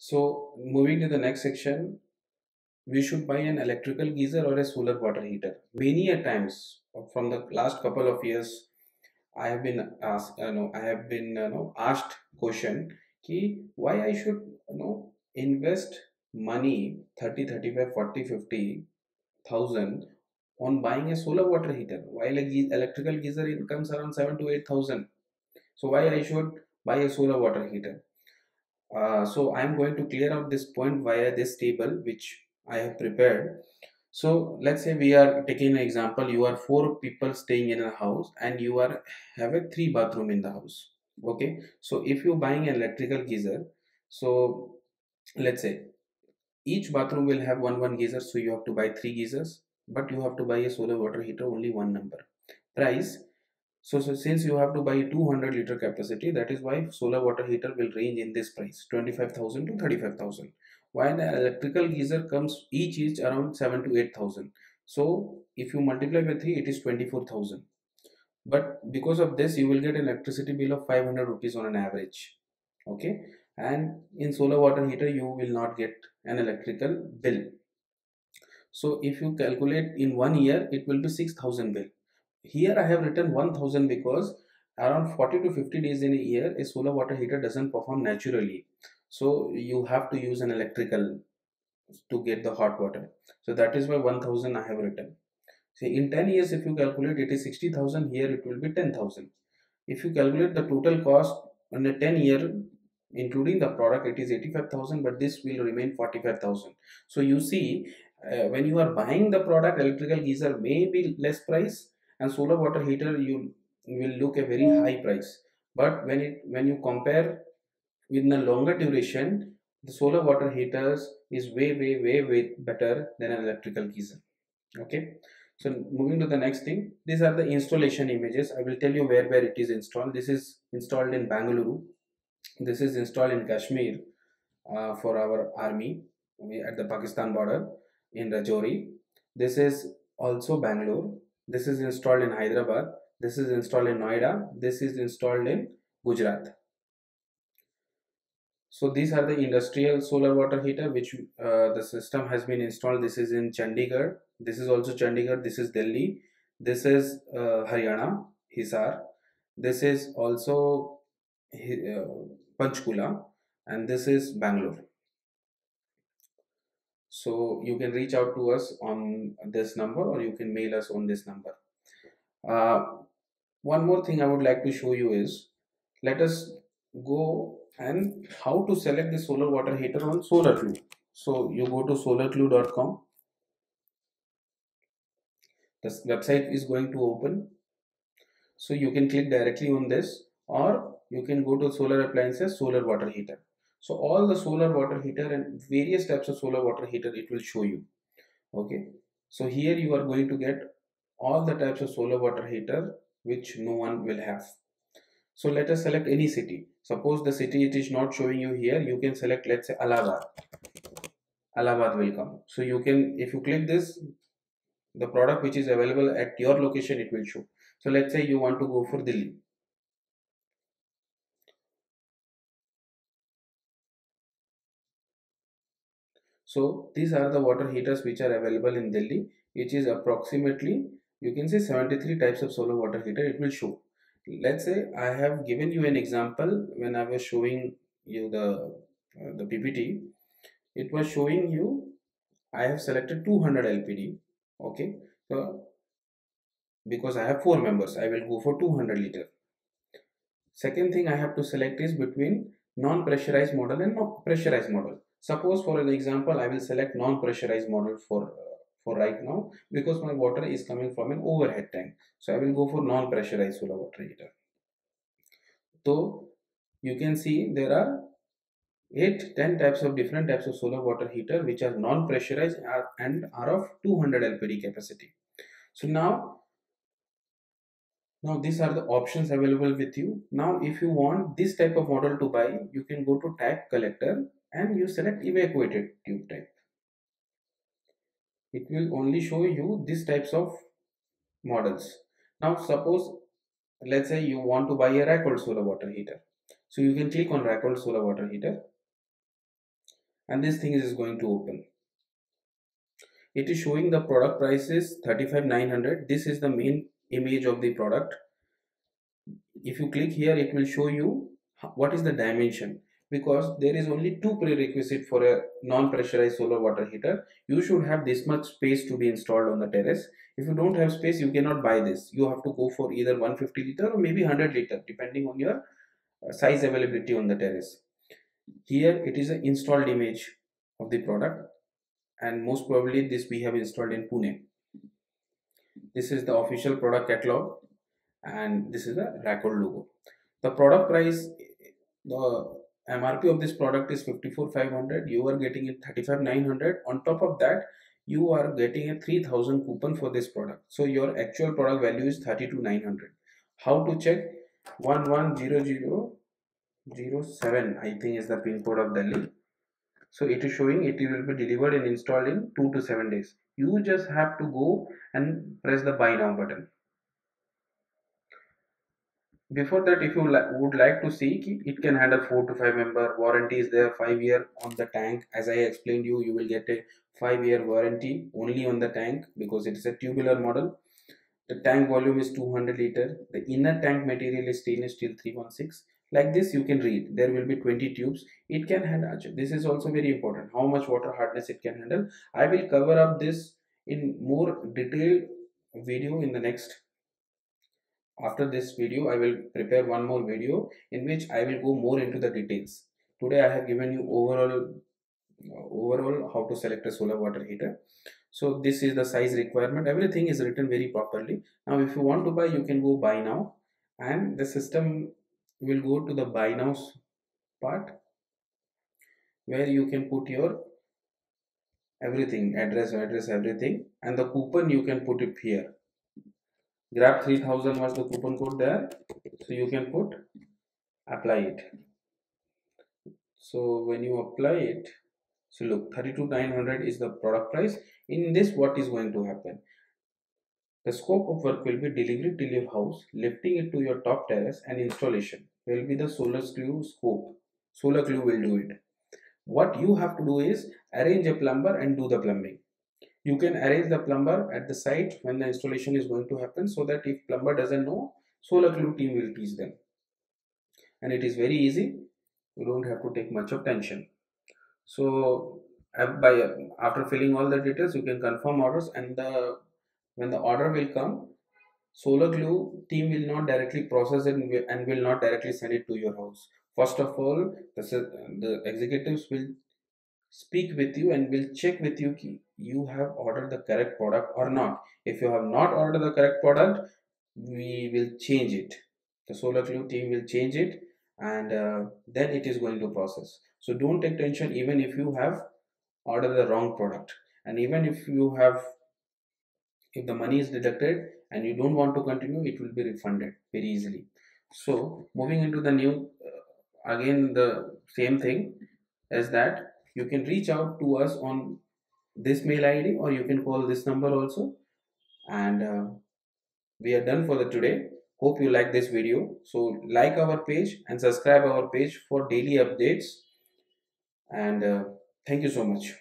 So moving to the next section, we should buy an electrical geyser or a solar water heater. Many a times from the last couple of years, I have been asked, you know, I have been you know, asked question ki why I should you know invest money 30, 35, 40, 50 thousand on buying a solar water heater while a ge- electrical geyser it comes around 7 to 8 thousand so why i should buy a solar water heater uh, so i'm going to clear out this point via this table which i have prepared. So let's say we are taking an example. You are four people staying in a house and you are have a three bathroom in the house. Okay? So if you're buying an electrical geyser so let's say each bathroom will have one one geyser. So you have to buy three geysers but you have to buy a solar water heater only one number. Price so, so since you have to buy 200 liter capacity that is why solar water heater will range in this price 25000 to 35000 while the electrical geyser comes each is around 7 to 8000 so if you multiply by 3 it is 24000 but because of this you will get an electricity bill of 500 rupees on an average okay? And in solar water heater you will not get an electrical bill. So if you calculate in one year it will be 6000 bill here i have written 1000 because around 40 to 50 days in a year a solar water heater doesn't perform naturally. So you have to use an electrical to get the hot water. So that is why 1000 i have written. So in 10 years if you calculate it is 60000 here it will be 10000 if you calculate the total cost on a 10 year including the product it is 85000 but this will remain 45000 so you see uh, when you are buying the product electrical geyser may be less price and solar water heater you will look a very high price. But when it when you compare with a longer duration the solar water heaters is way way way way better than an electrical geyser. Okay? So moving to the next thing these are the installation images. I will tell you where where it is installed. This is installed in bangalore. This is installed in kashmir uh, for our army at the pakistan border in rajouri. This is also bangalore this is installed in hyderabad. This is installed in noida. This is installed in gujarat. So these are the industrial solar water heater which uh, the system has been installed. This is in chandigarh. This is also chandigarh. This is delhi. This is uh, haryana hisar. This is also uh, panchkula. And this is bangalore so you can reach out to us on this number or you can mail us on this number uh, one more thing i would like to show you is let us go and how to select the solar water heater on SolarClue. So you go to solarclue.com. The website is going to open. So you can click directly on this or you can go to solar appliances, solar water heater. So all the solar water heater and various types of solar water heater it will show you. Okay. So here you are going to get all the types of solar water heater which no one will have. So let us select any city. Suppose the city it is not showing you here, you can select let's say Allahabad. Allahabad will come. So you can, if you click this, the product which is available at your location, it will show. So let's say you want to go for Delhi. So these are the water heaters which are available in Delhi, which is approximately, you can say 73 types of solar water heater, it will show. Let's say I have given you an example when I was showing you the uh, the PPT it was showing you I have selected 200 LPD okay? So because I have four members I will go for 200 liter. Second thing I have to select is between non-pressurized model and pressurized model suppose for an example I will select non-pressurized model for uh, for right now because my water is coming from an overhead tank. So i will go for non-pressurized solar water heater. So you can see there are 8 10 types of different types of solar water heater which are non-pressurized and are of 200 lpd capacity. So now now these are the options available with you. Now if you want this type of model to buy you can go to type collector and you select evacuated tube type. It will only show you these types of models. Now suppose let's say you want to buy a Racold solar water heater. So you can click on Racold solar water heater and this thing is going to open. It is showing the product price is 35900 this is the main image of the product. If you click here it will show you what is the dimension because there is only two prerequisite for a non-pressurized solar water heater. You should have this much space to be installed on the terrace. If you don't have space you cannot buy this. You have to go for either 150 liter or maybe 100 liter depending on your uh, size availability on the terrace. Here it is an installed image of the product and most probably this we have installed in Pune. This is the official product catalog and this is the Racold logo. The product price the MRP of this product is 54,500. You are getting it 35,900. On top of that, you are getting a 3000 coupon for this product. So your actual product value is 32,900. How to check? 110007 I think is the pin code of Delhi. So it is showing it will be delivered and installed in 2 to 7 days. You just have to go and press the buy now button before that if you li would like to see it can handle 4 to 5 member warranty is there 5 year on the tank. As i explained you you will get a 5 year warranty only on the tank because it is a tubular model. The tank volume is 200 liter. The inner tank material is stainless steel 316 like this you can read. There will be 20 tubes. It can handle this is also very important. How much water hardness it can handle. I will cover up this in more detailed video in the next after this video i will prepare one more video in which i will go more into the details. Today i have given you overall overall how to select a solar water heater. So this is the size requirement. Everything is written very properly. Now if you want to buy you can go buy now. And the system will go to the buy now part where you can put your everything address address everything. And the coupon you can put it here grab 3000 was the coupon code there. So you can put apply it. So when you apply it so look 32900 is the product price. In this what is going to happen? The scope of work will be delivery till your house lifting it to your top terrace and installation will be the SolarClue scope. SolarClue will do it. What you have to do is arrange a plumber and do the plumbing you can arrange the plumber at the site when the installation is going to happen so that if plumber doesn't know SolarClue team will teach them. And it is very easy. You don't have to take much of tension. So by after filling all the details you can confirm orders and the when the order will come SolarClue team will not directly process it and will not directly send it to your house. First of all the, the executives will speak with you and will check with you you have ordered the correct product or not. If you have not ordered the correct product we will change it. The SolarClue team will change it and uh, then it is going to process. So don't take tension even if you have ordered the wrong product. And even if you have if the money is deducted and you don't want to continue it will be refunded very easily. So moving into the new uh, again the same thing is that you can reach out to us on this mail id or you can call this number also. And uh, we are done for the today. Hope you like this video. So like our page and subscribe our page for daily updates. And uh, thank you so much